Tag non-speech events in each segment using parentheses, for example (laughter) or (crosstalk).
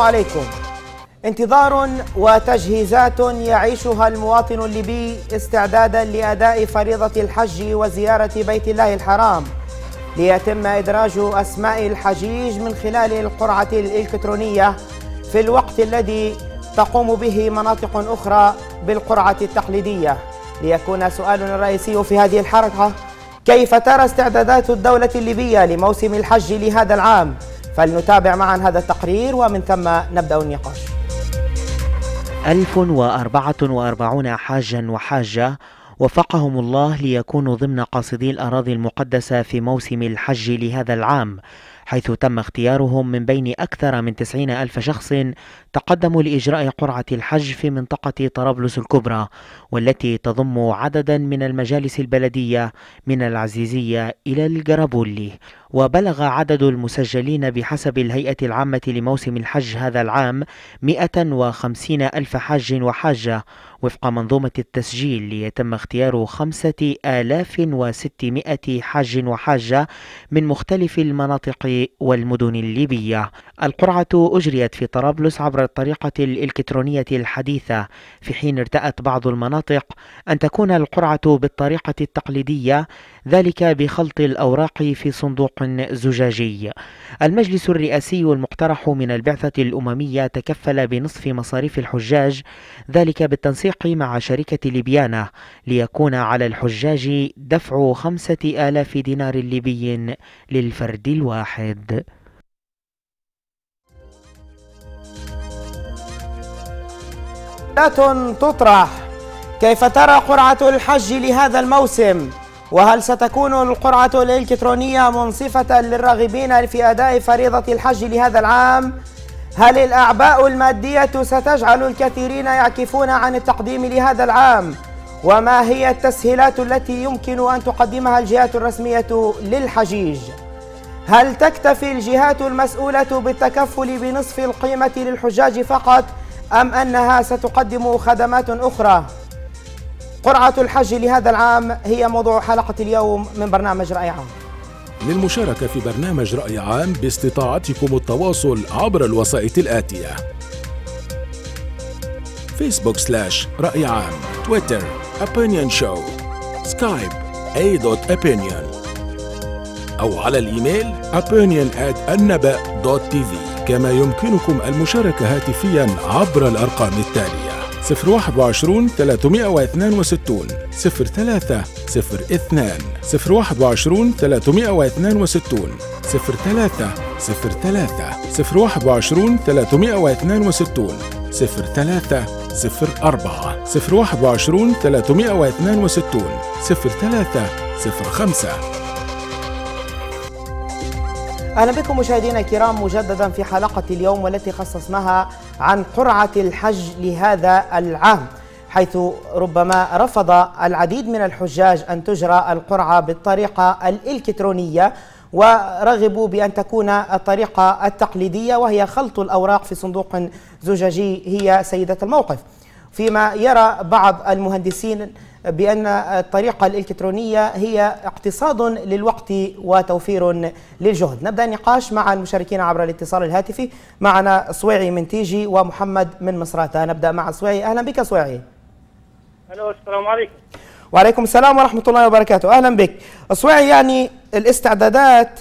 السلام عليكم. انتظار وتجهيزات يعيشها المواطن الليبي استعدادا لأداء فريضة الحج وزيارة بيت الله الحرام. ليتم إدراج أسماء الحجيج من خلال القرعة الإلكترونية في الوقت الذي تقوم به مناطق أخرى بالقرعة التقليدية. ليكون سؤالنا الرئيسي في هذه الحركة كيف ترى استعدادات الدولة الليبية لموسم الحج لهذا العام؟ فلنتابع معا هذا التقرير ومن ثم نبدأ النقاش. 1044 حاجا وحاجة وفقهم الله ليكونوا ضمن قاصدي الأراضي المقدسة في موسم الحج لهذا العام حيث تم اختيارهم من بين أكثر من 90 ألف شخص تقدموا لإجراء قرعة الحج في منطقة طرابلس الكبرى والتي تضم عددا من المجالس البلدية من العزيزية إلى الجرابولي. وبلغ عدد المسجلين بحسب الهيئة العامة لموسم الحج هذا العام 150 ألف حاج وحاجة وفق منظومة التسجيل ليتم اختيار 5600 حاج وحاجة من مختلف المناطق والمدن الليبية. القرعة أجريت في طرابلس عبر الطريقة الإلكترونية الحديثة في حين ارتأت بعض المناطق أن تكون القرعة بالطريقة التقليدية ذلك بخلط الأوراق في صندوق زجاجي. المجلس الرئاسي المقترح من البعثة الأممية تكفل بنصف مصاريف الحجاج ذلك بالتنسيق مع شركة ليبيانا ليكون على الحجاج دفع خمسة آلاف دينار ليبي للفرد الواحد. تطرح كيف ترى قرعة الحج لهذا الموسم؟ وهل ستكون القرعة الإلكترونية منصفة للراغبين في أداء فريضة الحج لهذا العام؟ هل الأعباء المادية ستجعل الكثيرين يعكفون عن التقديم لهذا العام؟ وما هي التسهيلات التي يمكن أن تقدمها الجهات الرسمية للحجيج؟ هل تكتفي الجهات المسؤولة بالتكفل بنصف القيمة للحجاج فقط أم أنها ستقدم خدمات أخرى؟ قرعة الحج لهذا العام هي موضوع حلقة اليوم من برنامج رأي عام. للمشاركة في برنامج رأي عام باستطاعتكم التواصل عبر الوسائط الآتية. فيسبوك slash رأي عام تويتر opinion show سكايب a.opinion أو على ال email opinion at النبأ.tv كما يمكنكم المشاركة هاتفيا عبر الأرقام التالية 021 362 03 02 021 362 03 03 021 362 03 04 021 362 03 05 أهلا بكم مشاهدينا الكرام مجددا في حلقة اليوم والتي خصصناها عن قرعة الحج لهذا العام حيث ربما رفض العديد من الحجاج أن تجرى القرعة بالطريقة الإلكترونية ورغبوا بأن تكون الطريقة التقليدية وهي خلط الأوراق في صندوق زجاجي هي سيدة الموقف. فيما يرى بعض المهندسين بأن الطريقة الإلكترونية هي اقتصاد للوقت وتوفير للجهد. نبدأ النقاش مع المشاركين عبر الاتصال الهاتفي. معنا صويعي من تيجي ومحمد من مصراتة نبدأ مع صويعي أهلا بك صويعي ألو السلام عليكم. وعليكم السلام ورحمة الله وبركاته. أهلا بك. صويعي يعني الاستعدادات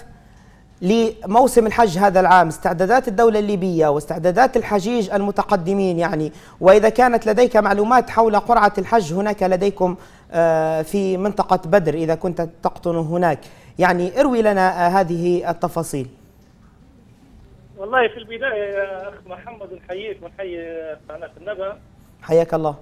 لموسم الحج هذا العام استعدادات الدولة الليبية واستعدادات الحجيج المتقدمين يعني. وإذا كانت لديك معلومات حول قرعة الحج هناك لديكم في منطقة بدر إذا كنت تقطن هناك. يعني اروي لنا هذه التفاصيل. والله في البداية يا أخ محمد نحييك ونحيي قناة النبأ. حياك الله.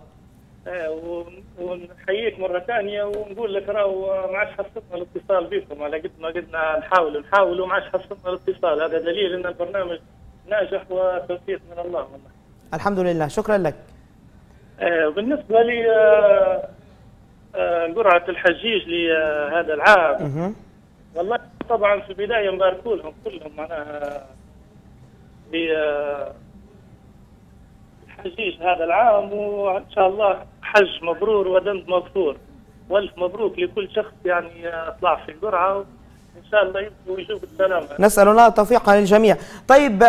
ونحييك مرة ثانية ونقول لك راهو ما عادش حصلنا الاتصال بكم. على قد ما قدنا نحاول نحاول وما عادش حصلنا الاتصال. هذا دليل أن البرنامج ناجح وتوفيق من الله. والله. الحمد لله. شكرا لك. بالنسبة لي قرعة الحجيج لهذا العام. والله طبعا في البداية نبارك لهم كلهم معناها الحجيج هذا العام وإن شاء الله حج مبرور وذنب مغفور. والف مبروك لكل شخص يعني طلع في القرعه وان شاء الله يبقوا ويجوا بالسلامه نسأل الله التوفيق للجميع. طيب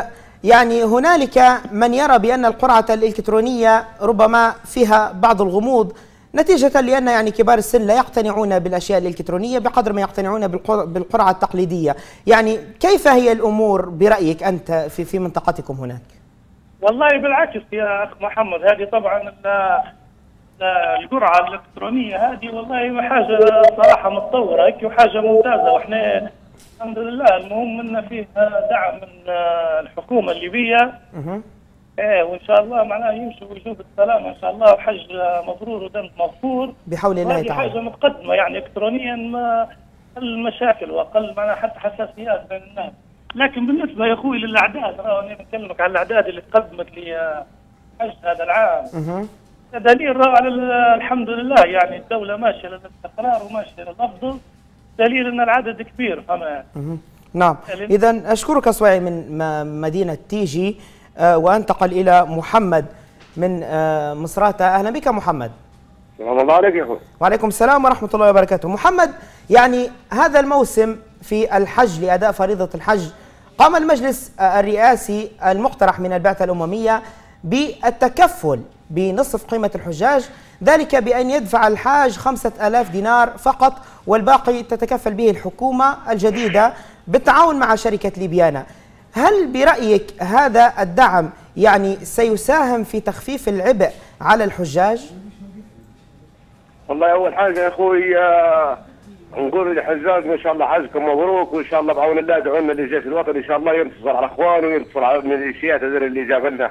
يعني هنالك من يرى بأن القرعة الإلكترونية ربما فيها بعض الغموض نتيجة لأن يعني كبار السن لا يقتنعون بالأشياء الإلكترونية بقدر ما يقتنعون بالقرعة التقليدية. يعني كيف هي الأمور برأيك أنت في, في منطقتكم هناك؟ والله بالعكس يا أخ محمد هذه طبعا القرعة الإلكترونية هذه والله حاجة صراحة متطورة وحاجة ممتازة. وإحنا الحمد لله المهم إن فيه دعم من الحكومة الليبية. إيه وإن شاء الله معناه يمشي ويجوب السلامه إن شاء الله وحج مبرور ودم مغفور. بحول الله تعالى. حاجة متقدمه يعني الكترونيا ما المشاكل واقل معناها حتى حساسيات بين الناس. لكن بالنسبة يا أخوي للأعداد أنا بكلمك على الأعداد اللي تقدمت لي حج هذا العام. دليل على الحمد لله يعني الدولة ماشية للاستقرار وماشية للافضل دليل إن العدد كبير فما نعم. اذا أشكرك صويعي من مدينة تيجي آه، وأنتقل إلى محمد من آه، مصراته أهلا بك محمد. السلام الله عليك يا أخوي. وعليكم السلام ورحمة الله وبركاته. محمد يعني هذا الموسم في الحج لأداء فريضة الحج قام المجلس الرئاسي المقترح من البعثة الأممية بالتكفل بنصف قيمة الحجاج ذلك بأن يدفع الحاج خمسة ألاف دينار فقط والباقي تتكفل به الحكومة الجديدة بالتعاون مع شركة ليبيانا هل برأيك هذا الدعم يعني سيساهم في تخفيف العبء على الحجاج؟ والله أول حاجة يا أخوي آه، نقول للحجاج ما شاء الله حجكم مبروك وإن شاء الله بعون الله ادعوا لنا للجيش الوطني إن شاء الله ينتصر على إخوانه وينتصر على الميليشيات اللي جاب لنا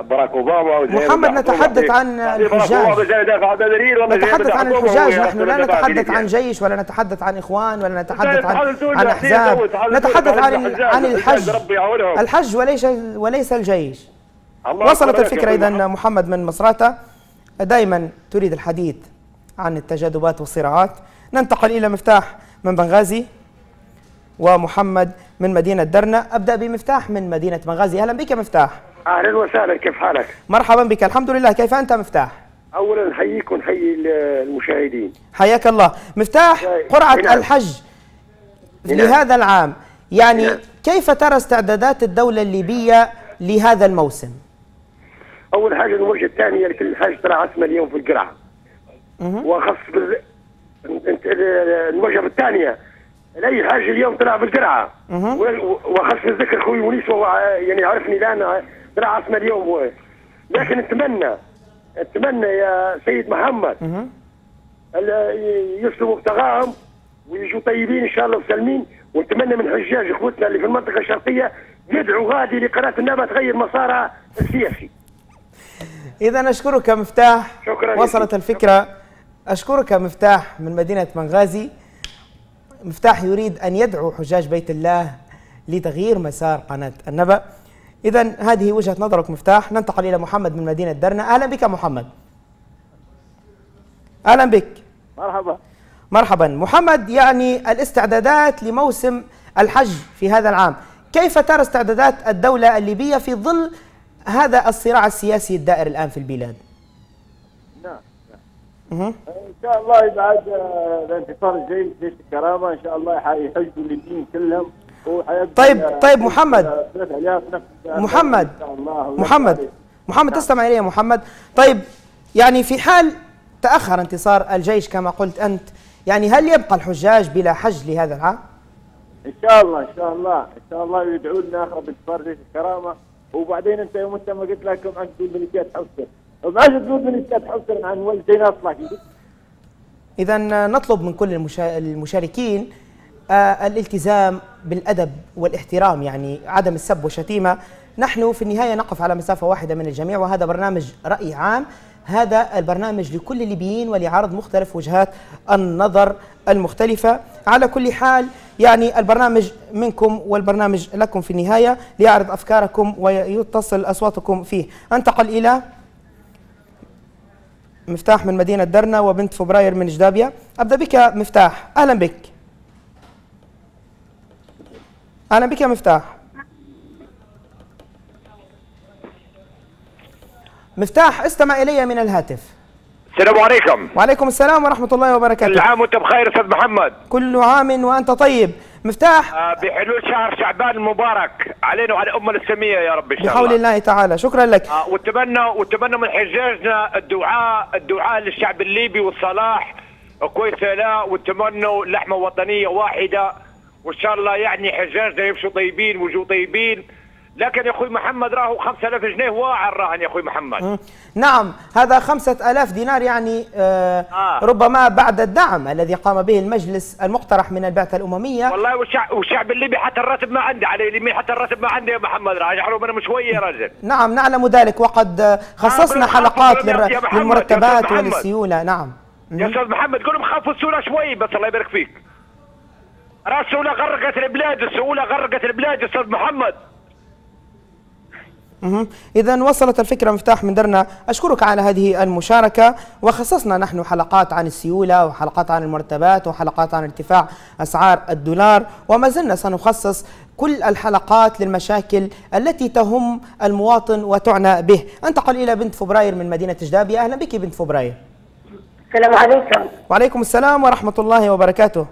باراك أوباما محمد نتحدث عن الحجاج نتحدث عن الحجاج نحن لا نتحدث عن جيش ولا نتحدث عن إخوان ولا نتحدث عن عن أحزاب. نتحدث عن عن الحج. الحج وليس وليس الجيش. وصلت الفكرة اذا محمد. من مصراته دائما تريد الحديث عن التجاذبات والصراعات. ننتقل إلى مفتاح من بنغازي. ومحمد من مدينة درنا أبدأ بمفتاح من مدينة بنغازي أهلا بك مفتاح أهلا وسهلا كيف حالك؟ مرحبا بك الحمد لله كيف أنت مفتاح؟ اولا نحييك ونحيي المشاهدين حياك الله مفتاح قرعة نعم. الحج. لهذا العام يعني نعم. كيف ترى استعدادات الدولة الليبية لهذا الموسم؟ أول حاجة الوجهه الثانية لكل حاج ترى عاصمة اليوم في القرعة واخص بال... الثانية لأي حاجة اليوم طلع في القرعه واخص ذكر أخوي ونيس يعني عرفني الان طلع عاصمة اليوم هو. لكن نتمنى نتمنى يا سيد محمد يسلموا ابتغاهم ويجوا طيبين إن شاء الله وسالمين. ونتمنى من حجاج إخوتنا اللي في المنطقة الشرقية يدعوا غادي لقناة النبات تغير مسارها السياسي. إذا أشكرك مفتاح شكرا وصلت الفكرة. أشكرك مفتاح من مدينة بنغازي مفتاح يريد أن يدعو حجاج بيت الله لتغيير مسار قناة النبأ. إذا هذه وجهة نظرك مفتاح. ننتقل إلى محمد من مدينة درنا. أهلا بك محمد. أهلا بك. مرحبا. مرحبا. محمد يعني الاستعدادات لموسم الحج في هذا العام. كيف ترى استعدادات الدولة الليبية في ظل هذا الصراع السياسي الدائر الآن في البلاد. إن شاء الله بعد الانتصار الجيش جيش الكرامه إن شاء الله يحجوا الليبيين كلهم. طيب طيب محمد. محمد. محمد. محمد تستمع الي يا محمد. طيب يعني في حال تأخر انتصار الجيش كما قلت أنت يعني هل يبقى الحجاج بلا حج لهذا العام؟ إن شاء الله إن شاء الله إن شاء الله يدعوا لنا اخر بانتصار جيش الكرامه وبعدين أنت يوم أنت ما قلت لكم عن ميليشيات وما تقول ميليشيات حوسر عن ولدين اطلع إذا نطلب من كل المشاركين آه، الالتزام بالأدب والاحترام يعني عدم السب والشتيمة. نحن في النهاية نقف على مسافة واحدة من الجميع وهذا برنامج رأي عام. هذا البرنامج لكل الليبيين ولعرض مختلف وجهات النظر المختلفة. على كل حال يعني البرنامج منكم والبرنامج لكم في النهاية. ليعرض أفكاركم ويتصل أصواتكم فيه. أنتقل إلى مفتاح من مدينة درنا وبنت فبراير من جدابيا. أبدأ بك مفتاح. أهلا بك. أهلا بك يا مفتاح. مفتاح استمع إلي من الهاتف. السلام عليكم. وعليكم السلام ورحمة الله وبركاته. كل عام وأنت بخير أستاذ محمد. كل عام وأنت طيب. مفتاح؟ آه، بحلول شهر شعبان المبارك. علينا وعلى الامه الاسلاميه يا رب إن شاء بحول الله. الله تعالى. شكرا لك. آه، واتمنى واتمنى من حجاجنا الدعاء الدعاء للشعب الليبي والصلاح. كويس لا واتمنوا لحمة وطنية واحدة. وإن شاء الله يعني حجاجنا يمشوا طيبين ويجوا طيبين. لكن يا أخوي محمد راهو 5000 جنيه واعر راهن يا أخوي محمد. نعم هذا خمسة ألاف دينار يعني آه آه. ربما بعد الدعم الذي قام به المجلس المقترح من البعثة الأممية. والله والشعب, والشعب الليبي حتى الراتب ما عنده على اليمين حتى الراتب ما عنده يا محمد راح يحرم أنا شوية يا رجل. نعم نعلم ذلك وقد خصصنا آه، حلقات للر- للمرتبات. وللسيولة. نعم. يا أستاذ محمد قول لهم خافوا السوله شوي بس الله يبارك فيك. راس السوله غرقت البلاد السوله غرقت البلاد يا أستاذ محمد. إذا وصلت الفكرة مفتاح من درنا. أشكرك على هذه المشاركة. وخصصنا نحن حلقات عن السيولة وحلقات عن المرتبات وحلقات عن ارتفاع أسعار الدولار. وما زلنا سنخصص كل الحلقات للمشاكل التي تهم المواطن وتعنى به. انتقل إلى بنت فبراير من مدينة جدابية أهلا بك بنت فبراير. السلام عليكم. وعليكم السلام ورحمة الله وبركاته.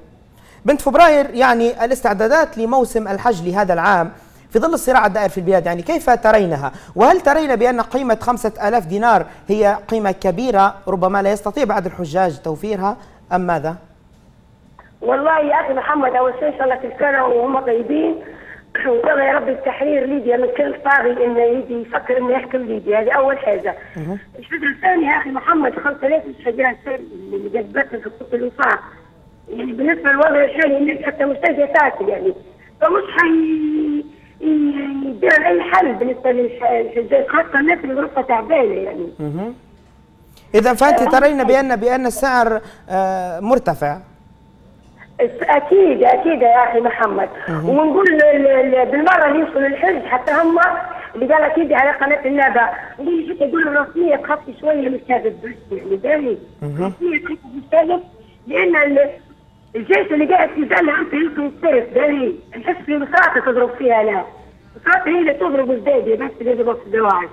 بنت فبراير يعني الاستعدادات لموسم الحج لهذا العام في ظل الصراع الدائر في البلاد يعني كيف ترينها؟ وهل ترين بأن قيمة خمسة ألاف دينار هي قيمة كبيرة ربما لا يستطيع بعض الحجاج توفيرها أم ماذا؟ والله يا أخي محمد أول شيء إن شاء الله كل سنه وهم طيبين. (clears throat) الله يا رب التحرير ليبيا من كل طاغي انه يجي يفكر إنه يحكم ليبيا هذه أول حاجة. الفكرة الثانية يا أخي محمد 5000 مش حاجة اللي قدمتها في خطه الوفاء يعني بالنسبة للوضع الحالي الناس حتى لاقيه تاكل يعني. فمش حي يدير اي حل بالنسبة للحجاج خاصة الناس اللي ظروفها تعبانة يعني. إذا فأنت ترين بأن بأن السعر آه، مرتفع. أكيد أكيد يا أخي محمد. ونقول بالمرة اللي يوصلوا الحج حتى هم اللي قال أكيد على قناة النبا اللي حتى يقولوا الرسميه تخفي شوية من الكذب بس يعني باهي الرسميه تخفي من الكذب لأن الجيش اللي قاعد في زلها أنت يمكن يسترف باهي نحس في مصراتة تضرب فيها لا. مصراتة هي اللي تضرب الزايدة بس اللي يضرب في الدواعش.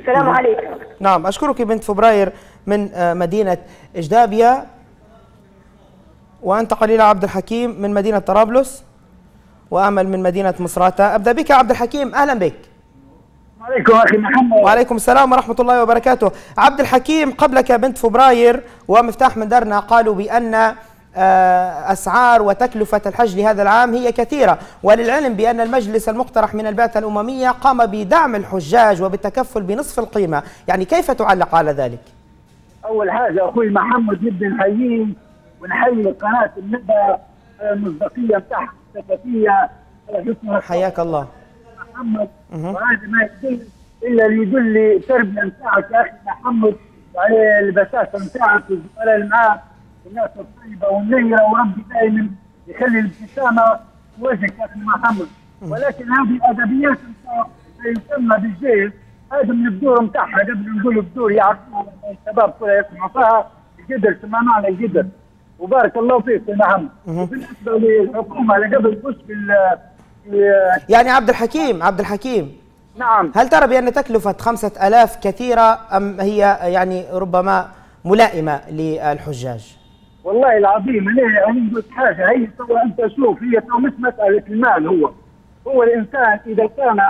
السلام عليكم. نعم أشكرك بنت فبراير من آه، مدينة إجدابية. وأنتقل إلى عبد الحكيم من مدينة طرابلس وأمل من مدينة مصراتة. أبدأ بك يا عبد الحكيم. أهلا بك. عليكم أخي محمد. وعليكم السلام ورحمة الله وبركاته. عبد الحكيم قبلك بنت فبراير ومفتاح من درنا قالوا بأن آه، أسعار وتكلفة الحج لهذا العام هي كثيرة. وللعلم بأن المجلس المقترح من البعثة الأممية قام بدعم الحجاج وبالتكفل بنصف القيمة. يعني كيف تعلق على ذلك؟ أول حاجة أخوي محمد نبدا نحييه ونحيي قناة الندى على المصداقيه بتاعها الثقافيه على حسن حياك الله. محمد وهذا ما يدل إلا اللي يدل لي التربيه بتاعك يا أخي محمد وعلى البساطة بتاعك والزملاء اللي معاك والناس الطيبة والنيه وربي دائما يخلي الابتسامة في وجهك يا أخي محمد. ولكن هذه ادبيات يسمى بالجيل. هذا من الدور بتاعها قبل نقول الدور يعرفوها الشباب كلها يسمعوا فيها القدر سمع معنى القدر وبارك الله فيك يا محمد. وبالنسبة للحكومة اللي قبل في- يعني عبد الحكيم عبد الحكيم. نعم. هل ترى بأن تكلفة خمسة ألاف كثيرة أم هي يعني ربما ملائمة للحجاج؟ والله العظيم أنا قلت حاجة هي تو انت شوف هي تو مش مسألة المال هو. هو الإنسان إذا كان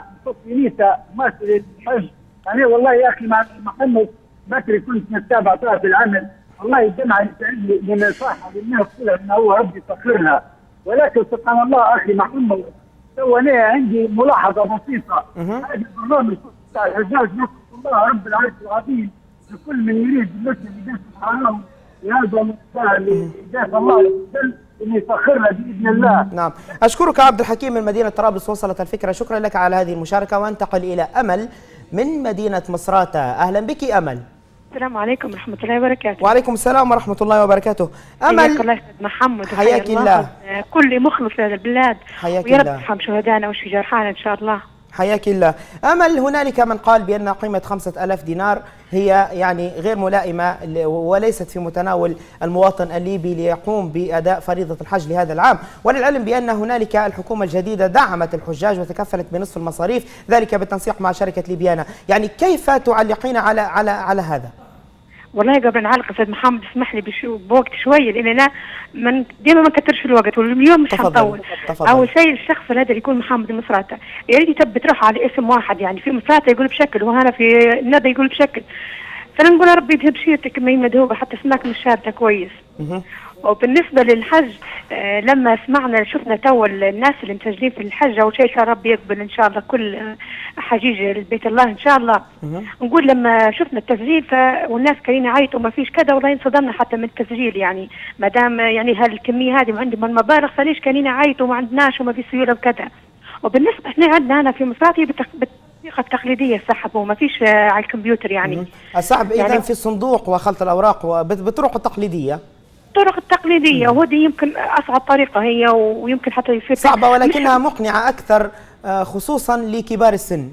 في نيته ماشي للحج يعني والله يا أخي مع محمد بكري كنت متابع طرف العمل. والله اللي تعمل من الفرحه للناس كلها إن هو ربي يسخرها ولكن سبحان الله أخي محمد تو أنا عندي ملاحظة بسيطة. هذا البرنامج بتاع الحجاج نسال الله رب العرش العظيم. لكل من يريد المسلم سبحانه لهذا الله عز وجل ان يسخرنا بإذن الله. نعم. أشكرك عبد الحكيم من مدينة طرابلس وصلت الفكرة. شكرا لك على هذه المشاركة وانتقل إلى أمل من مدينة مصراتة أهلا بك أمل. السلام عليكم ورحمة الله وبركاته. وعليكم السلام ورحمة الله وبركاته. حياك أمل الله أستاذ محمد حياك الله. كل مخلص لهذا البلاد. حياك ويا رب الله. ترحم شهدائنا واشفي جرحانا إن شاء الله. حياك الله. أمل هنالك من قال بأن قيمة خمسة ألاف دينار هي يعني غير ملائمة وليست في متناول المواطن الليبي ليقوم بأداء فريضة الحج لهذا العام. وللعلم بأن هنالك الحكومة الجديدة دعمت الحجاج وتكفلت بنصف المصاريف ذلك بالتنسيق مع شركة ليبيانا. يعني كيف تعلقين على على على هذا؟ والله قبل نعلق أستاذ محمد اسمح لي بشو بوقت شوية لأن أنا من ديما ما نكترش الوقت واليوم مش. حنطول. أول شيء الشخص هذا اللي يكون محمد مصراته يا ريت يثبت روحه على اسم واحد يعني في مصراته يقول بشكل وهنا في الندى يقول بشكل فانا نقول يا ربي يذهب شيرتك ما هي مدهوبه حتى اسمك مش شارته كويس. وبالنسبة للحج آه لما سمعنا شفنا تو الناس اللي مسجلين في الحج أول شيء يا رب يقبل إن شاء الله كل حجيج البيت الله إن شاء الله. مهم. نقول لما شفنا التسجيل والناس كانوا يعيطوا ما فيش كذا والله انصدمنا حتى من التسجيل يعني. ما دام يعني هالكمية هذه وعندهم المبالغ فليش كانوا يعيطوا وما عندناش وما في سيولة وكذا. وبالنسبة إحنا عندنا هنا في مصراتي بالطريقة التقليدية السحب وما فيش على الكمبيوتر يعني. مهم. السحب اذا يعني- في الصندوق وخلط الأوراق وبت- بالطرق التقليدية. الطرق التقليدية. وهذه يمكن أصعب طريقة هي ويمكن حتى يصير صعبة ولكنها مقنعة أكثر آه، خصوصا لكبار السن.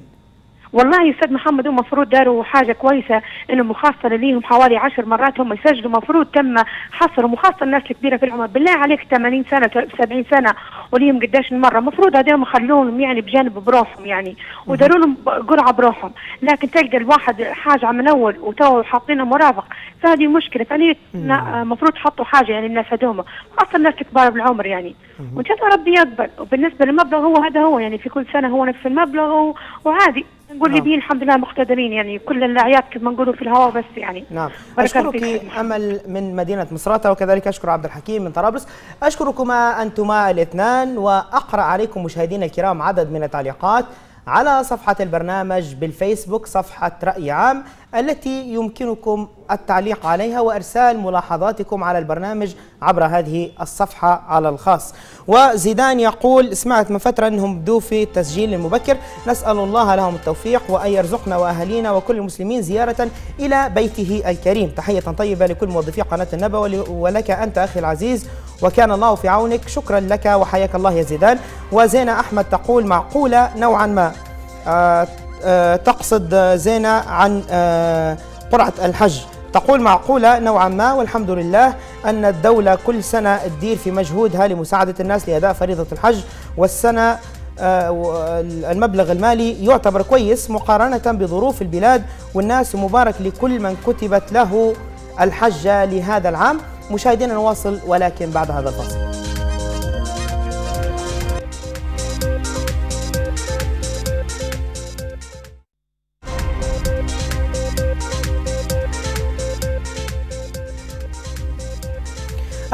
والله يا أستاذ محمد هم المفروض داروا حاجة كويسة إنهم مخاصره ليهم حوالي عشر مرات هم يسجلوا. مفروض تم حصرهم وخاصة الناس الكبيرة في العمر. بالله عليك 80 سنة 70 سنة وليهم قداش المره المفروض هذول خلوهم يعني بجانب بروحهم يعني وداروا لهم قرعة بروحهم. لكن تلقى الواحد حاجة من أول وتو حاطينه مرافق. فهذه مشكلة. فليه المفروض تحطوا حاجة يعني الناس هذوما خاصة الناس الكبار بالعمر يعني. وإن شاء الله ربي يقبل. وبالنسبة للمبلغ هو هذا هو يعني في كل سنة هو نفس المبلغ وعادي. نقول نعم. ليبيين الحمد لله مقتدرين يعني كل الأعياد كما نقولوا في الهواء بس يعني نعم أشكرك. أمل من مدينة مصراتة وكذلك أشكر عبد الحكيم من طرابلس أشكركما أنتما الاثنان وأقرأ عليكم مشاهدينا الكرام عدد من التعليقات على صفحة البرنامج بالفيسبوك صفحة رأي عام التي يمكنكم التعليق عليها وإرسال ملاحظاتكم على البرنامج عبر هذه الصفحة على الخاص. وزيدان يقول سمعت من فترة أنهم بدوا في التسجيل المبكر نسأل الله لهم التوفيق وأن يرزقنا وأهالينا وكل المسلمين زيارة إلى بيته الكريم. تحية طيبة لكل موظفي قناة النبأ ول- ولك أنت أخي العزيز. وكان الله في عونك. شكرا لك وحياك الله يا زيدان. وزينة أحمد تقول معقولة نوعا ما؟ آه، تقصد آه، زينة عن آه، قرعة الحج. تقول معقولة نوعا ما والحمد لله أن الدولة كل سنة تدير في مجهودها لمساعدة الناس لأداء فريضة الحج والسنة آه، المبلغ المالي يعتبر كويس مقارنة بظروف البلاد والناس ومبارك لكل من كتبت له الحجة لهذا العام. مشاهدينا نواصل ولكن بعد هذا الفصل.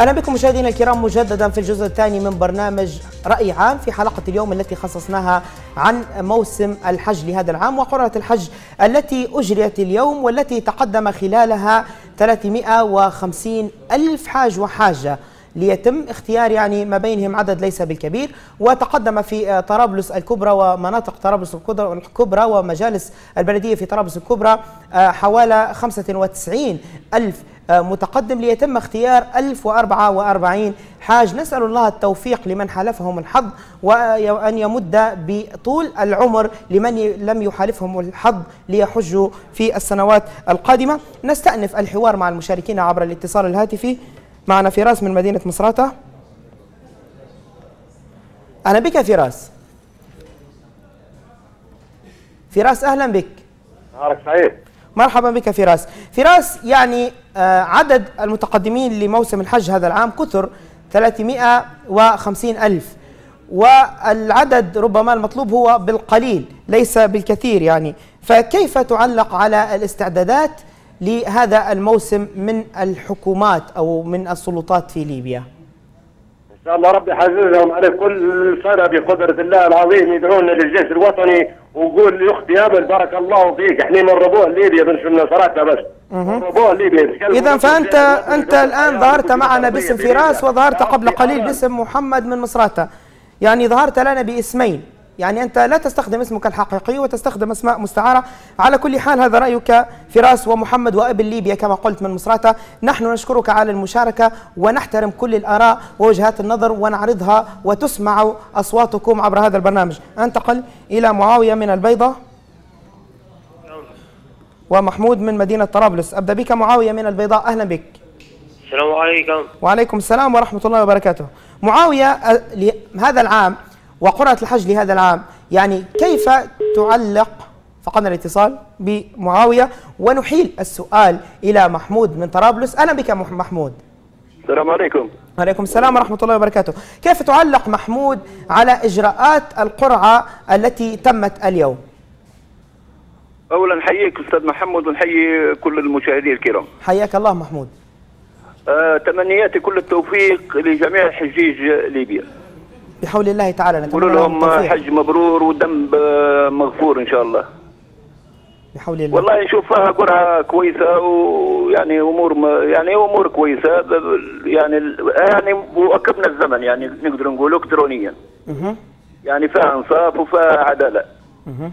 أهلا بكم مشاهدينا الكرام مجددا في الجزء الثاني من برنامج رأي عام في حلقة اليوم التي خصصناها عن موسم الحج لهذا العام وقرعه الحج التي أجريت اليوم والتي تقدم خلالها 350 ألف حاج وحاجة ليتم اختيار يعني ما بينهم عدد ليس بالكبير. وتقدم في طرابلس الكبرى ومناطق طرابلس الكبرى- ومجالس البلدية في طرابلس الكبرى آه، حوالي 95 ألف متقدم ليتم اختيار 1044 حاج. نسأل الله التوفيق لمن حالفهم الحظ وأن يمد بطول العمر لمن لم يحالفهم الحظ ليحجوا في السنوات القادمة. نستأنف الحوار مع المشاركين عبر الاتصال الهاتفي. معنا فراس من مدينة مصراتة أهلا بك يا فراس. فراس أهلا بك. نهارك سعيد مرحبا بك فراس. فراس يعني آه، عدد المتقدمين لموسم الحج هذا العام كثر 350 ألف. والعدد ربما المطلوب هو بالقليل ليس بالكثير يعني. فكيف تعلق على الاستعدادات لهذا الموسم من الحكومات أو من السلطات في ليبيا؟ إن شاء الله ربي يحفظهم على كل سنة بقدرة الله العظيم يدعونا للجيش الوطني ويقول لاختي امل بارك الله فيك إحنا من ربوع ليبيا مش من نصراتها بس. من ربوع ليبيا إذا فأنت أنت الآن ظهرت معنا باسم فراس وظهرت قبل قليل باسم محمد من مصراتة. يعني ظهرت لنا باسمين. يعني أنت لا تستخدم اسمك الحقيقي وتستخدم أسماء مستعارة. على كل حال هذا رأيك فراس ومحمد وابن ليبيا كما قلت من مصراتة نحن نشكرك على المشاركة ونحترم كل الآراء ووجهات النظر ونعرضها وتسمع أصواتكم عبر هذا البرنامج. أنتقل إلى معاوية من البيضة ومحمود من مدينة طرابلس. أبدأ بك معاوية من البيضاء أهلا بك. السلام عليكم. وعليكم السلام ورحمة الله وبركاته. معاوية ل- هذا العام وقرعة الحج لهذا العام. يعني كيف تعلق فقدنا الاتصال بمعاوية ونحيل السؤال إلى محمود من طرابلس. أهلا بك مح- محمود. السلام عليكم. وعليكم السلام ورحمة الله وبركاته. كيف تعلق محمود على إجراءات القرعة التي تمت اليوم؟ اولا نحييك أستاذ محمد ونحيي كل المشاهدين الكرام. حياك الله محمود. آه تمنياتي كل التوفيق لجميع حجيج ليبيا. بحول الله تعالى نتمنى نقول لهم حج مبرور وذنب مغفور إن شاء الله. بحول الله. والله نشوف فيها قرعة كويسة ويعني أمور ما يعني أمور كويسة. يعني يعني واكبنا الزمن يعني نقدر نقول الكترونيا. مهم. يعني فيها إنصاف وفيها عدالة.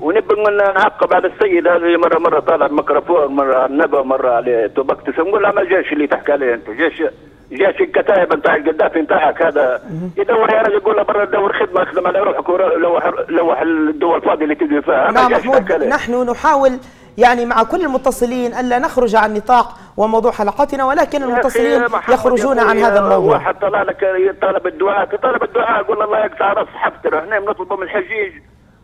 ونبي إن نعقب على السيد هذا اللي مره مرة طالع ميكروفون مرة على النبا مره على توبكتس نقول له ما جاش اللي تحكي عليه أنت جاش جاش الكتائب نتاع القذافي نتاعك هذا. يدور يا رجل يقول له برا دور خدمة اخدم على روحك ولوح لوح الدول الفاضيه اللي تجري فيها. نعم محمود. نحن نحاول يعني مع كل المتصلين ألا نخرج عن نطاق وموضوع حلقتنا ولكن المتصلين يخرجون عن هذا الموضوع. واحد طلع لك طلب الدعاء. طلب الدعاء قول الله يقطع رأس حفتر إحنا بنطلب من الحجيج.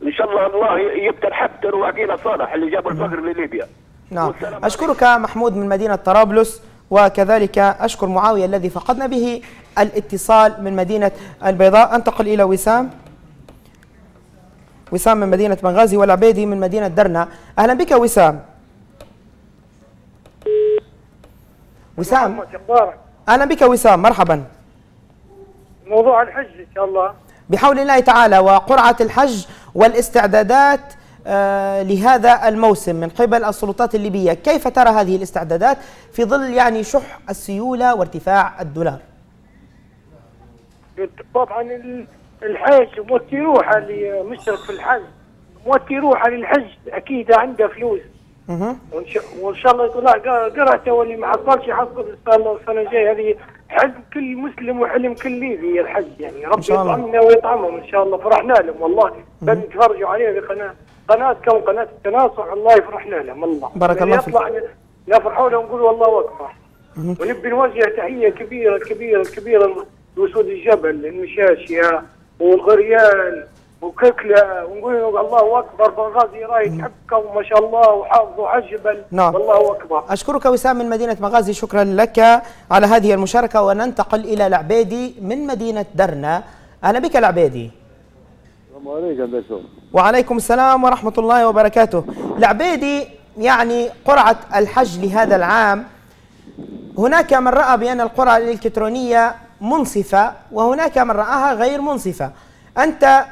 إن شاء الله الله يبتل حفتر وعقيلة صالح اللي جابوا الفقر لليبيا. نعم. أشكرك محمود من مدينة طرابلس. وكذلك أشكر معاوية الذي فقدنا به الاتصال من مدينة البيضاء. أنتقل إلى وسام. وسام من مدينة بنغازي والعبيدي من مدينة درنا. أهلا بك وسام. وسام. أهلا بك وسام مرحبا. موضوع الحج إن شاء الله. بحول الله تعالى وقرعة الحج والاستعدادات لهذا الموسم من قبل السلطات الليبية. كيف ترى هذه الاستعدادات في ظل يعني شح السيولة وارتفاع الدولار؟ طبعا ال- الحج موتي روحه اللي مشترك في الحج موتي روحه للحج أكيد عنده فلوس. وإن شاء, الله يطلع قرأته واللي ما حصلش يحصل ان شاء الله السنة الجاية. هذه حلم كل مسلم وحلم كل ليبي الحج يعني ربي. يطعمنا ويطعمهم إن شاء الله. فرحنا لهم والله. بل يتفرجوا علينا بقناة. قناتكم قناة التناصح الله يفرحنا لهم الله بارك الله فيك. يطلع نفرحوا لهم ونقول والله اكبر ونبي نوجه تحية كبيره كبيره كبيرة لاسود الجبل المشاشيه والغريان وككلة. ونقول الله أكبر بنغازي راي تحبكم ما شاء الله وحافظوا على الجبل نعم. والله أكبر. أشكرك وسام من مدينة مغازي شكرا لك على هذه المشاركة وننتقل إلى العبيدي من مدينة درنا. أهلا بك العبيدي وعليكم السلام ورحمة الله وبركاته. العبيدي يعني قرعة الحج لهذا العام هناك من رأى بأن القرعة الإلكترونية منصفة وهناك من رآها غير منصفة. أنت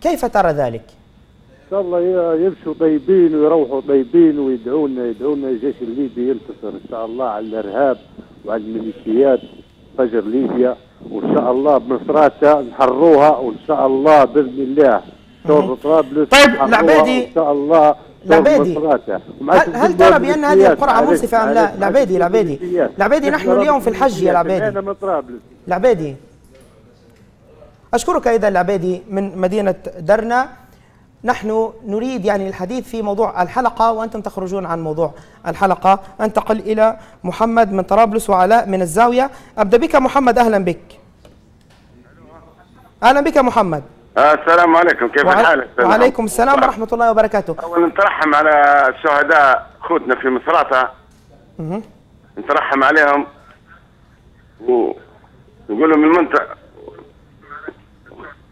كيف ترى ذلك؟ إن شاء الله يمشوا طيبين ويروحوا طيبين يدعوا لنا الجيش الليبي ينتصر إن شاء الله على الإرهاب وعلى الميليشيات فجر ليبيا. وإن شاء الله بنصراتها نحروها وإن شاء الله بإذن الله ثور طرابلس طيب، العبيدي- ان شاء الله بنصراتها. هل, هل ترى بأن هذه القرعة منصفة أم لا؟ العبيدي العبيدي العبيدي نحن اليوم في الحج يا العبيدي أنا من طرابلس. العبيدي أشكرك أيضا العبيدي من مدينة درنا. نحن نريد يعني الحديث في موضوع الحلقة وأنتم تخرجون عن موضوع الحلقة. أنتقل إلى محمد من طرابلس وعلاء من الزاوية. أبدأ بك محمد أهلا بك. أهلا بك محمد. السلام عليكم كيف وعلي- الحال؟ أستاذ وعليكم السلام ورحمة الله وبركاته. أولا نترحم على الشهداء خوتنا في مصراتة. نترحم عليهم. و... نقول لهم المنطقة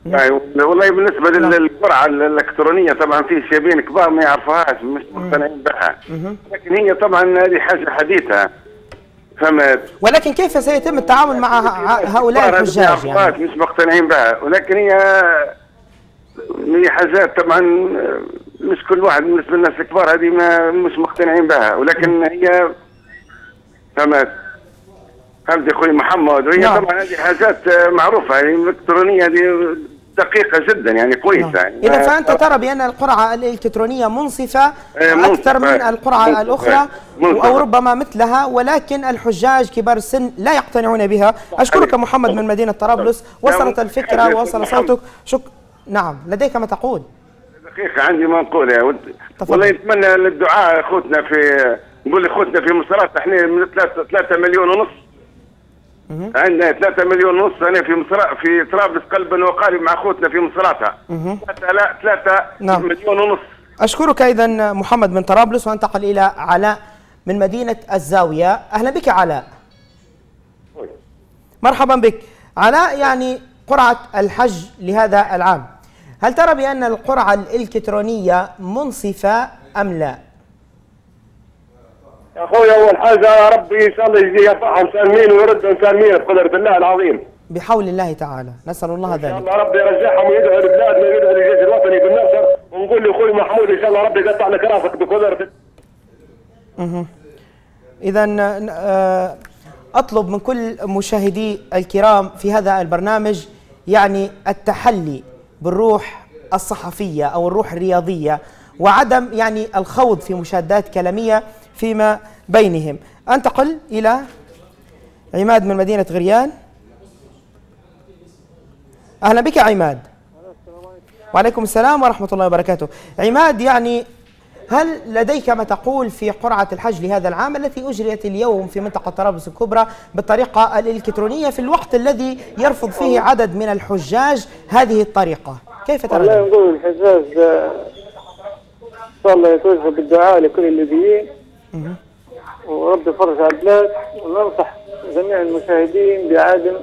يعني والله بالنسبة للقرعة الإلكترونية طبعا في شيبين كبار ما يعرفوهاش مش مقتنعين بها. لكن هي طبعا هذه حاجة حديثة. فهمت؟ ولكن كيف سيتم التعامل مع هؤلاء الحجاج يعني؟ مش مقتنعين بها. ولكن هي هي حاجات طبعا مش كل واحد بالنسبة للناس الكبار هذه ما مش مقتنعين بها. ولكن هي فهمت؟ فهمت يا أخوي محمد. وهي نعم. طبعا هذه حاجات معروفة الالكترونيه هذه دقيقة جدا يعني كويسة يعني إذا فأنت ترى بأن القرعة الإلكترونية منصفة إيه،. أكثر من القرعة. الأخرى. أو ربما مثلها ولكن الحجاج كبار السن لا يقتنعون بها. أشكرك محمد من مدينة طرابلس. وصلت الفكرة ووصل صوتك. شك نعم. لديك ما تقول. دقيقة عندي ما نقول يا ولد والله نتمنى للدعاء اخوتنا في نقول اخوتنا في مصرات إحنا من 3 مليون ونص. عندنا 3 مليون ونص أنا في مصر في طرابلس قلبا وقالب مع اخوتنا في مصراتها. مهم. 3 3 نعم. مليون ونص. أشكرك إذا محمد من طرابلس وانتقل إلى علاء من مدينة الزاوية. أهلا بك علاء. مرحبا بك. علاء يعني قرعة الحج لهذا العام. هل ترى بأن القرعة الإلكترونية منصفة أم لا؟ يا أخوي أول حاجة يا ربي إن شاء الله يجزيه يرفعهم سالمين ويردهم سالمين بقدره الله العظيم. بحول الله تعالى نسأل الله إن شاء ذلك. الله ربي يرجعهم ويدعو لبلادنا ويدعو للجيش الوطني بالنصر. ونقول لأخوي محمود إن شاء الله ربي يقطع لك راسك بقدرته إذا آه، أطلب من كل مشاهدي الكرام في هذا البرنامج يعني التحلي بالروح الصحفية أو الروح الرياضية وعدم يعني الخوض في مشادات كلامية. فيما بينهم. أنتقل إلى عماد من مدينة غريان. أهلا بك عماد. وعليكم السلام ورحمة الله وبركاته. عماد يعني هل لديك ما تقول في قرعة الحج لهذا العام التي أجريت اليوم في منطقة طرابلس الكبرى بالطريقة الإلكترونية في الوقت الذي يرفض فيه عدد من الحجاج هذه الطريقة؟ كيف ترى؟ والله؟ نقول الحجاج الله يتوجه بالدعاء لكل الليبيين ورب يفرج على البلاد وننصح جميع المشاهدين بعدم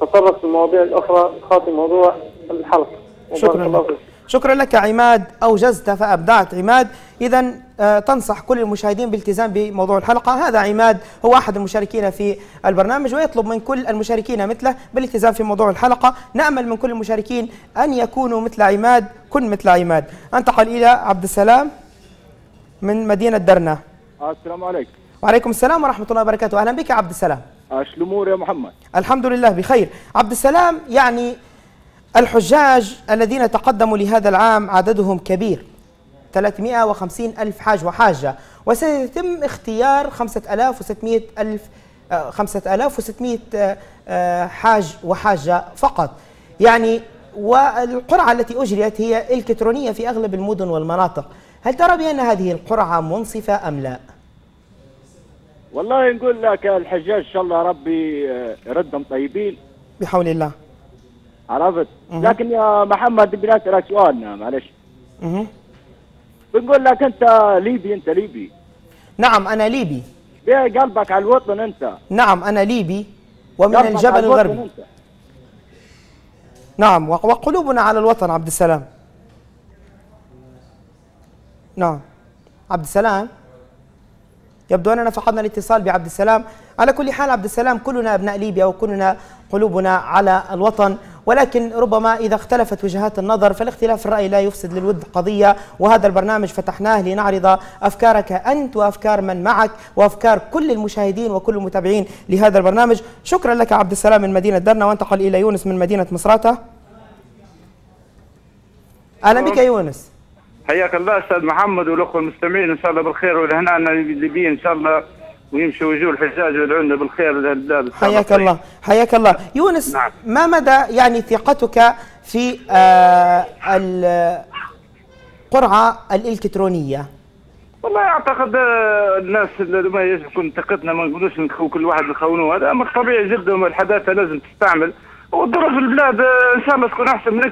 تطرق المواضيع الأخرى خاطر موضوع الحلقة. شكرا لك. شكرا لك عماد. أوجزت فأبدعت. عماد إذا آه، تنصح كل المشاهدين بالالتزام بموضوع الحلقة. هذا عماد هو أحد المشاركين في البرنامج ويطلب من كل المشاركين مثله بالالتزام في موضوع الحلقة. نأمل من كل المشاركين أن يكونوا مثل عماد. كن مثل عماد. أنتقل إلى عبد السلام من مدينة درنا. السلام عليكم. وعليكم السلام ورحمة الله وبركاته. أهلا بك عبد السلام. إيش الأمور يا محمد. الحمد لله بخير. عبد السلام يعني الحجاج الذين تقدموا لهذا العام عددهم كبير. 350 ألف حاج وحاجة. وسيتم اختيار 5600 ألف آه، 5600 آه، آه، حاج وحاجة فقط. يعني والقرعة التي أجريت هي إلكترونية في أغلب المدن والمناطق. هل ترى بأن هذه القرعة منصفة أم لا؟ والله نقول لك الحجاج إن شاء الله ربي آه، يردهم طيبين. بحول الله. عرفت؟ مهم. لكن يا محمد بدنا نسالك سؤالنا معلش. مه. بنقول لك أنت ليبي أنت ليبي؟ نعم أنا ليبي. بيه قلبك على الوطن أنت. نعم أنا ليبي. ومن الجبل الغربي. أنت. نعم وق- وقلوبنا على الوطن عبد السلام. نعم. عبد السلام. يبدو أننا فقدنا الاتصال بعبد السلام. على كل حال عبد السلام كلنا أبناء ليبيا وكلنا قلوبنا على الوطن. ولكن ربما إذا اختلفت وجهات النظر فالاختلاف الرأي لا يفسد للود قضية. وهذا البرنامج فتحناه لنعرض أفكارك أنت وأفكار من معك وأفكار كل المشاهدين وكل المتابعين لهذا البرنامج. شكرا لك عبد السلام من مدينة درنا. وانتقل إلى يونس من مدينة مصراتة. أهلا بك يونس. حياك الله أستاذ محمد والأخوة المستمعين إن شاء الله بالخير. والهنا الليبيين إن شاء الله ويمشوا ويجوا الحجاج ويدعوا لنا بالخير للبلاد. حياك الله. حياك الله. يونس نعم. ما مدى يعني ثقتك في آه القرعة الإلكترونية؟ والله أعتقد آه، الناس اللي ما يجب تكون ثقتنا ما نقولوش كل واحد نخونوه هذا أمر طبيعي جدا والحداثه لازم تستعمل. والظروف البلاد آه، ان الله تكون أحسن من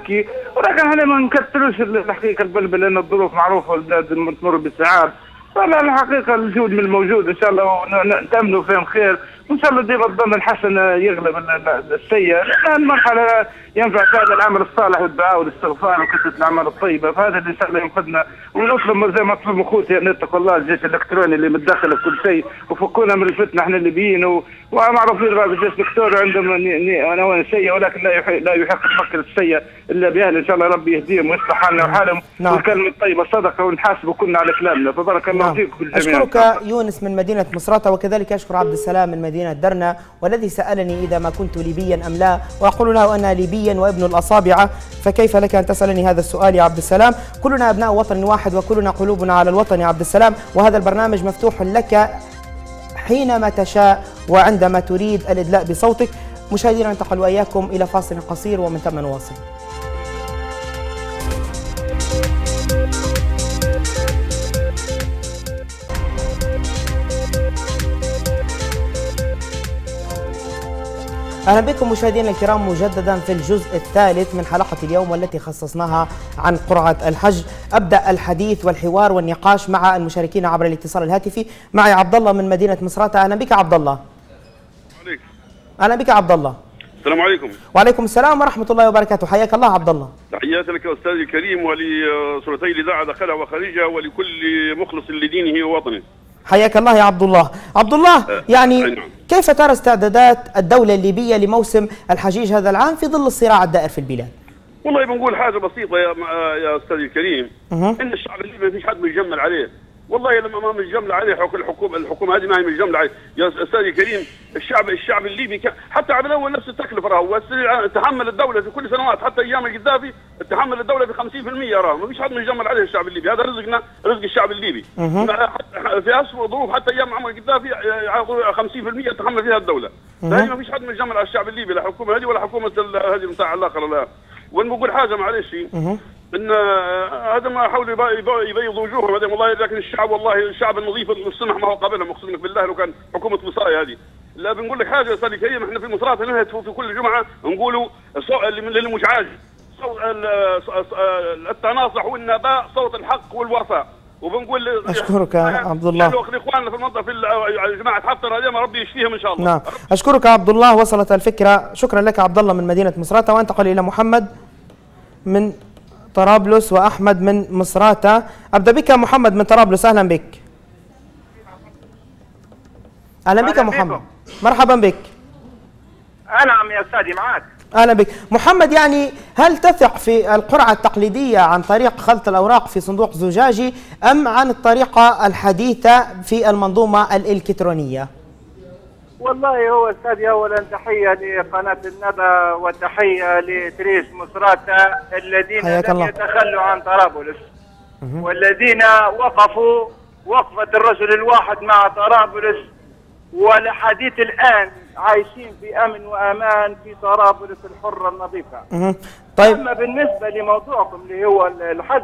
ولكن إحنا ما نكتروش الحقيقة البلبل لأن الظروف معروفة والبلاد تمر بالسعاب فلا الحقيقة الجود من الموجود إن شاء الله نتاملوا فيهم خير. وان شاء الله ديما الظن الحسن يغلب ال- ال- السيء لأن المرحله ينفع فيها العمل الصالح والدعاء والاستغفار وكثره الأعمال الطيبة. فهذا اللي إن شاء الله ينقذنا ونطلب زي ما طلب أخوتي أن يتقوا الله الجيش الإلكتروني اللي متدخل في كل شيء وفكونا من الفتنة إحنا الليبيين و- ومعروفين بقى بالجيش الالكتروني عندهم نوايا سيئه ولكن لا يحق لا يحق المفكر السيء إلا بأهل إن شاء الله ربي يهديهم ويصلح حالنا وحالهم. نعم. والكلمة الطيبة صدقة ونحاسب كلنا على كلامنا. فبارك الله نعم. فيكم أشكرك يونس من مدينة مصراتة وكذلك أشكر عبد السلام من مدينة درنا والذي سألني إذا ما كنت ليبيا أم لا. وأقول له أنا ليبيا وابن الأصابعة. فكيف لك أن تسألني هذا السؤال يا عبد السلام؟ كلنا أبناء وطن واحد وكلنا قلوبنا على الوطن يا عبد السلام. وهذا البرنامج مفتوح لك حينما تشاء وعندما تريد الإدلاء بصوتك. مشاهدينا ننتقل وإياكم إلى فاصل قصير ومن ثم نواصل. أهلا بكم مشاهدينا الكرام مجددا في الجزء الثالث من حلقة اليوم والتي خصصناها عن قرعة الحج. أبدأ الحديث والحوار والنقاش مع المشاركين عبر الاتصال الهاتفي. معي عبد الله من مدينة مصراتة أهلا بك عبد الله. عليك. أهلا بك عبد الله. السلام عليكم. وعليكم السلام ورحمة الله وبركاته. حياك الله عبد الله. تحياتي لك استاذي الكريم ولسلطي الاذاعه دخلها وخارجها ولكل مخلص لدينه ووطنه. حياك الله يا عبد الله عبد الله يعني كيف ترى استعدادات الدولة الليبية لموسم الحجيج هذا العام في ظل الصراع الدائر في البلاد؟ والله بنقول حاجة بسيطة يا يا أستاذي الكريم. إن الشعب الليبي ما فيش حد متجمل عليه. والله لما ما متجمل عليه الحكومة الحكومة هذه ما هي متجمله عليه. يا استاذي الكريم الشعب الشعب الليبي كان حتى على الأول نفس التكلفة راهو تحمل الدولة في كل سنوات حتى أيام القذافي تحمل الدولة ب 50% راهو ما فيش حد متجمل عليه الشعب الليبي. هذا رزقنا رزق الشعب الليبي. في اسوء ظروف حتى أيام معمر القذافي 50% تحمل فيها الدولة. فهي ما فيش حد متجمل على الشعب الليبي لا حكومة هذه ولا حكومة هذه نتاع الأخر لا ونقول حاجة معلش. إن آه، هذا ما يبا- يبيضوا وجوههم هذا. والله لكن الشعب والله الشعب النظيف السمح ما هو قابلهم أقسم لك بالله لو كان حكومة وصايه هذه. لا بنقول لك حاجة أستاذ كريم إحنا في مصرات نهت في كل جمعة نقولوا صو- اللي من- للي مش عاجز صو- ال- ص- ص- التناصح والنباء صوت الحق والوفاء. وبنقول أشكرك يا عبد الله. اخواننا في المنطقة في ال- جماعة حفتر هذه ربي يشفيهم إن شاء الله. نعم. أشكرك يا عبد الله وصلت الفكرة. شكرا لك عبد الله من مدينة مصراتة وأنتقل إلى محمد من طرابلس وأحمد من مصراتة أبدأ بك محمد من طرابلس. أهلا بك. أهلا بك محمد. مرحبا بك. نعم يا أستاذي معك أهلا بك. محمد يعني هل تثق في القرعة التقليدية عن طريق خلط الأوراق في صندوق زجاجي أم عن الطريقة الحديثة في المنظومة الإلكترونية؟ والله هو استاذي اولا تحية لقناة الندى وتحية لتريس مصراتة الذين لم الله. يتخلوا عن طرابلس والذين وقفوا وقفة الرجل الواحد مع طرابلس ولحديث الآن عايشين في أمن وأمان في طرابلس الحرة النظيفة. طيب أما بالنسبة لموضوعكم اللي هو الحج.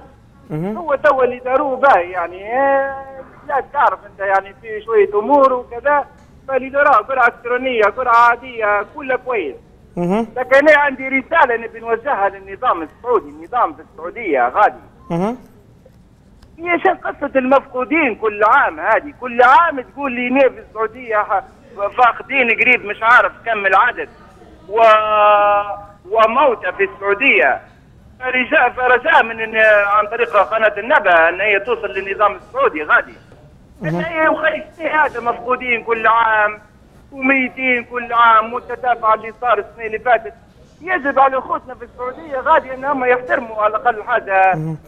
هو تو اللي داروه باهي يعني آه، لا تعرف أنت يعني في شوية أمور وكذا فاللي داروها قرعه الكترونيه قرعه عاديه كلها كويس. لكن أنا عندي رساله نبي نوجهها للنظام السعودي النظام في السعوديه غادي. هي شن قصة المفقودين كل عام هذه كل عام تقول لي نيه في السعودية ح- فاقدين قريب مش عارف كم العدد و... وموتى في السعودية فرجاء فرجاء من عن طريق قناة النبأ ان هي توصل للنظام السعودي غادي ان هي وخيستي هذا مفقودين كل عام وميتين كل عام والتتابع اللي صار السنة اللي فاتت. يجب على أخوتنا في السعودية غادي إن هم يحترموا على الأقل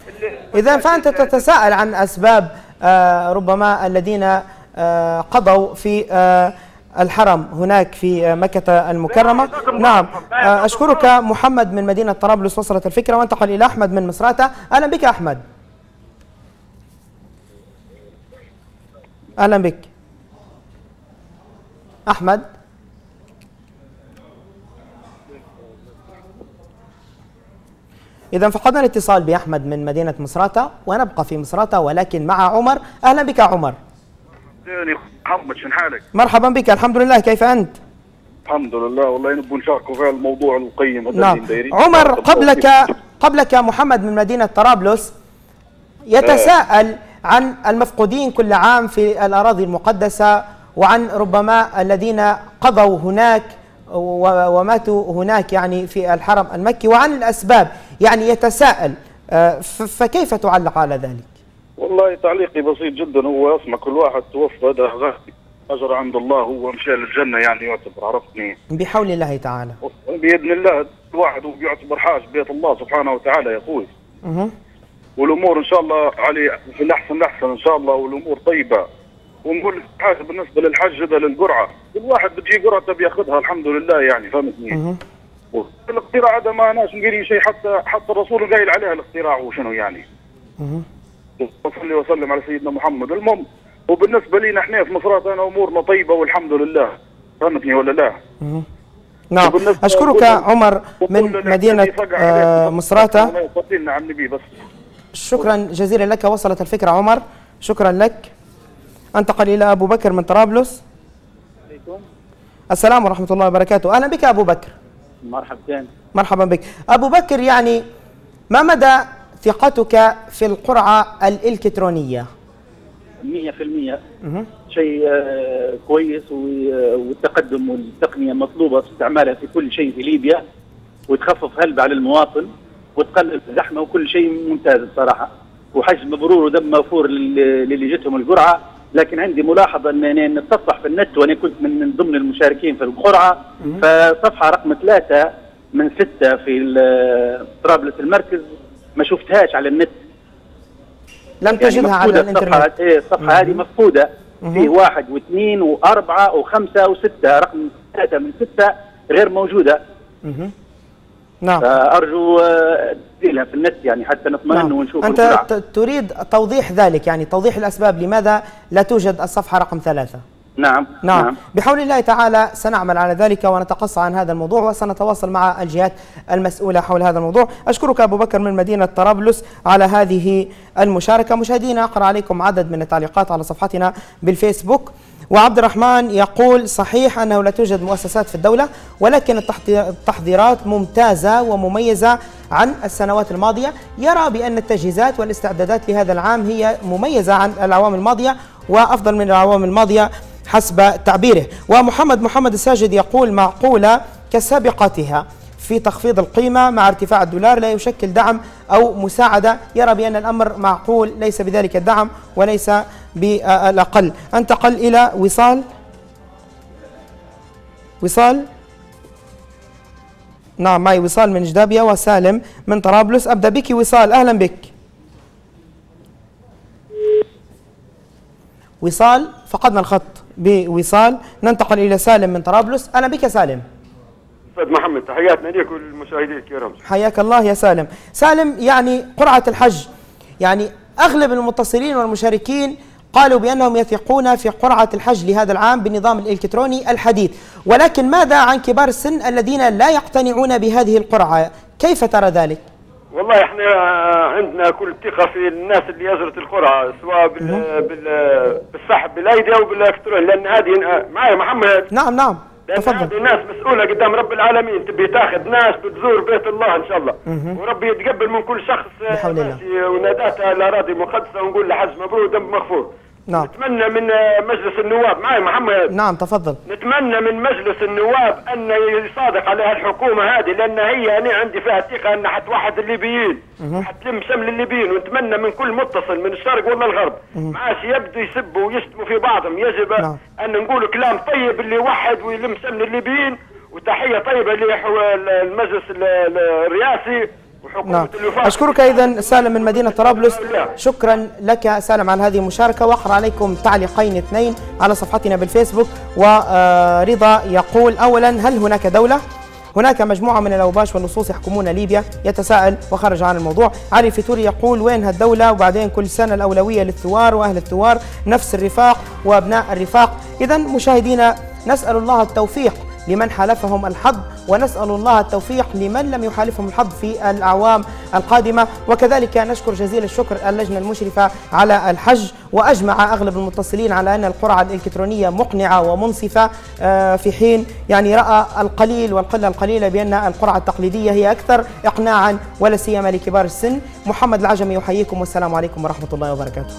اللي- إذا فأنت تتساءل عن أسباب آه، ربما الذين آه، قضوا في آه، الحرم هناك في آه، مكة المكرمة. نعم. آه، أشكرك محمد من مدينة طرابلس وصلت الفكرة وانتقل إلى أحمد من مصراتة أهلا بك أحمد. أهلا بك. أحمد. إذا فقدنا الاتصال بأحمد من مدينة مصراتة ونبقى في مصراتة ولكن مع عمر. أهلا بك عمر. ثاني محمد شن حالك؟ مرحبا بك. الحمد لله. كيف أنت؟ الحمد لله. والله نبغى نشاركوا في الموضوع القيم هذا نعم. عمر قبلك قبلك محمد من مدينة طرابلس يتساءل عن المفقودين كل عام في الأراضي المقدسة وعن ربما الذين قضوا هناك وماتوا هناك يعني في الحرم المكي وعن الأسباب يعني يتساءل آه، فكيف تعلق على ذلك؟ والله تعليقي بسيط جدا هو اسمع كل واحد توفى ده غادي أجر عند الله هو مشى للجنة يعني يعتبر عرفتني بحول الله تعالى باذن الله الواحد هو يعتبر حاج بيت الله سبحانه وتعالى يا أخوي. والأمور إن شاء الله علي في الأحسن الأحسن إن شاء الله والأمور طيبة. ونقول حاجة بالنسبة للحج ده للقرعة. كل واحد بتجي قرعته بياخذها الحمد لله يعني فهمتني؟ مه. الاختراع هذا ما ناس نقري شيء حتى حتى الرسول قايل عليها الاختراع وشنو يعني. وصلي وسلم على سيدنا محمد. المهم وبالنسبة لي نحن في مصرات أنا أمورنا طيبة والحمد لله. فهمتني ولا لا؟ مه. نعم. لكل- عمر من مدينة مصراتة يصلينا على النبي بس شكرا جزيلا لك وصلت الفكرة عمر. شكرا لك. انتقل إلى أبو بكر من طرابلس. السلام ورحمة الله وبركاته. أهلا بك أبو بكر. مرحبتين. مرحبا بك. أبو بكر يعني ما مدى ثقتك في القرعة الإلكترونية؟ 100% شيء آه، كويس و- والتقدم والتقنية مطلوبة في استعمالها في كل شيء في ليبيا وتخفف هلب على المواطن. وتقلل الزحمة وكل شيء ممتاز بصراحة. وحج مبرور ودم مغفور لل- للي جتهم القرعة. لكن عندي ملاحظة ان نتصفح في النت وأنا كنت من من ضمن المشاركين في القرعة. فصفحة رقم ثلاثة من ستة في طرابلس المركز ما شفتهاش على النت. لم تجدها على مفقودة الإنترنت. الصفحة إيه الصفحة هذه مفقودة. فيه واحد واثنين وأربعة وخمسة وستة. رقم ثلاثة من ستة غير موجودة. مهم. نعم فأرجو آه، تنزيلها في النت يعني حتى نطمئن نعم. ونشوف أنت القرعة. تريد توضيح ذلك يعني توضيح الأسباب لماذا لا توجد الصفحة رقم ثلاثة نعم نعم, نعم. بحول الله تعالى سنعمل على ذلك ونتقصى عن هذا الموضوع وسنتواصل مع الجهات المسؤولة حول هذا الموضوع أشكرك أبو بكر من مدينة طرابلس على هذه المشاركة مشاهدينا أقرأ عليكم عدد من التعليقات على صفحتنا بالفيسبوك وعبد الرحمن يقول صحيح أنه لا توجد مؤسسات في الدولة ولكن التحضي- التحضيرات ممتازة ومميزة عن السنوات الماضية. يرى بأن التجهيزات والاستعدادات لهذا العام هي مميزة عن الأعوام الماضية وأفضل من الأعوام الماضية حسب تعبيره. ومحمد محمد الساجد يقول معقولة كسابقتها في تخفيض القيمة مع ارتفاع الدولار لا يشكل دعم أو مساعدة. يرى بأن الأمر معقول ليس بذلك الدعم وليس بالأقل. أنتقل إلى وصال؟ وصال؟ نعم معي وصال من جدابيا وسالم من طرابلس. أبدأ بك وصال. أهلا بك. وصال فقدنا الخط بوصال. ننتقل إلى سالم من طرابلس. أهلا بك سالم. أستاذ محمد تحياتنا لك وللمشاهدين الكرام. حياك الله يا سالم. سالم يعني قرعة الحج يعني أغلب المتصلين والمشاركين قالوا بأنهم يثقون في قرعة الحج لهذا العام بالنظام الإلكتروني الحديث. ولكن ماذا عن كبار السن الذين لا يقتنعون بهذه القرعة؟ كيف ترى ذلك؟ والله إحنا عندنا كل ثقه في الناس اللي اجرت القرعة سواء بال بال بالسحب بالأيدي أو بالإلكترون لأن هذه معايا محمد؟ نعم نعم. لأن هذه ناس مسؤولة قدام رب العالمين تبي تاخذ ناس بتزور بيت الله إن شاء الله مهم. وربي يتقبل من كل شخص بحول الله. ماشي وناداته الاراضي مقدسه ونقول له حج مبروك ذنب مغفور نعم. نتمنى من مجلس النواب معايا محمد. نعم تفضل. نتمنى من مجلس النواب أن يصادق على الحكومة هذه لأن هي أنا عندي فيها ثقة انها حتوحد الليبيين حتلم شمل الليبيين ونتمنى من كل متصل من الشرق ولا الغرب. ما عادش يبدوا يسبوا ويشتموا في بعضهم يجب نعم. أن نقول كلام طيب اللي يوحد ويلم شمل الليبيين وتحية طيبة للمجلس ال- ال- الرئاسي. وحكومه نعم. الوفاق أشكرك إذا سالم من مدينة طرابلس. شكرا لك سالم على هذه المشاركة. وأقرأ عليكم تعليقين اثنين على صفحتنا بالفيسبوك. ورضا يقول أولا هل هناك دولة؟ هناك مجموعة من الأوباش واللصوص يحكمون ليبيا. يتساءل وخرج عن الموضوع. علي فيتوري يقول وين هالدولة؟ وبعدين كل سنة الأولوية للثوار وأهل الثوار نفس الرفاق وأبناء الرفاق. إذا مشاهدينا نسأل الله التوفيق. لمن حالفهم الحظ ونسأل الله التوفيق لمن لم يحالفهم الحظ في الأعوام القادمة. وكذلك نشكر جزيل الشكر اللجنة المشرفة على الحج وأجمع أغلب المتصلين على أن القرعة الإلكترونية مقنعة ومنصفة آه، في حين يعني رأى القليل والقلة القليلة بأن القرعة التقليدية هي أكثر إقناعا ولا سيما لكبار السن. محمد العجمي يحييكم والسلام عليكم ورحمة الله وبركاته.